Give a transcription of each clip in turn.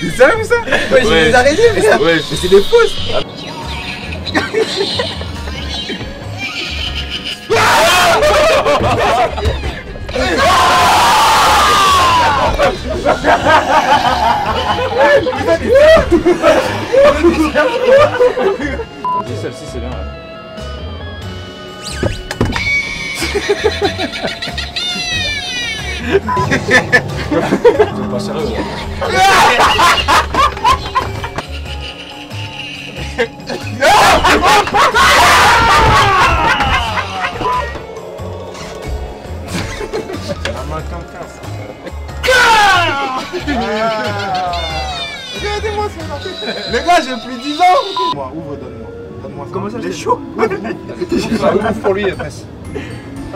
C'est sérieux ça Ouais, j'ai Ouais. des araignées, mais ça- Ouais, mais c'est des fausses celle-ci, c'est bien. ouais. C'est pas sérieux. Regardez-moi ça Les gars, j'ai plus 10 ans Moi, ouvre, donne-moi. Donne-moi ça. Comment ça, je- chaud ouvre pour lui,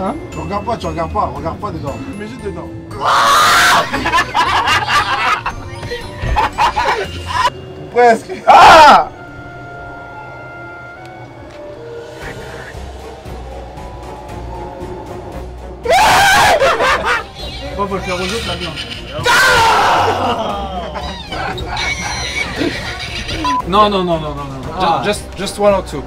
après. Tu regardes pas, tu regardes pas, regarde pas dedans. Mets juste dedans. Presque. Ah Bon, faut le faire aux autres bien. Non, non, non, non, non, non. Ah. Just, just one or two.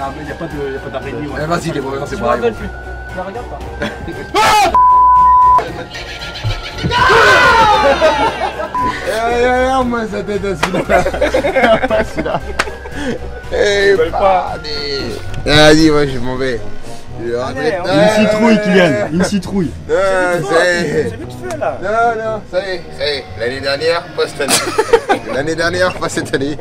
Non, mais pas d'araignée. ouais. Eh, vas-y, les voyants, c'est Je pas me rappelle plus. Je la regarde pas. Eh, eh, moi, ça tête à celui-là. Pas celui-là. Eh, pas. Vas-y, moi, je m'en vais. Je Une citrouille, Kylian. Une citrouille. Non, ça y est. C'est vite fait là. Non, non, ça y est, ça y est. L'année dernière, pas cette année. L'année dernière, pas cette année.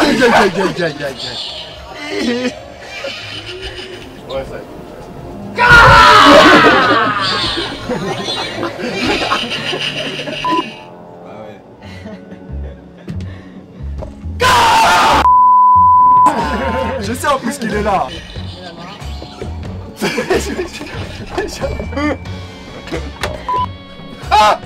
Aïe, aïe, aïe, aïe, aïe, aïe, aïe. Ouais, ça Je sais en plus qu'il est là. Ah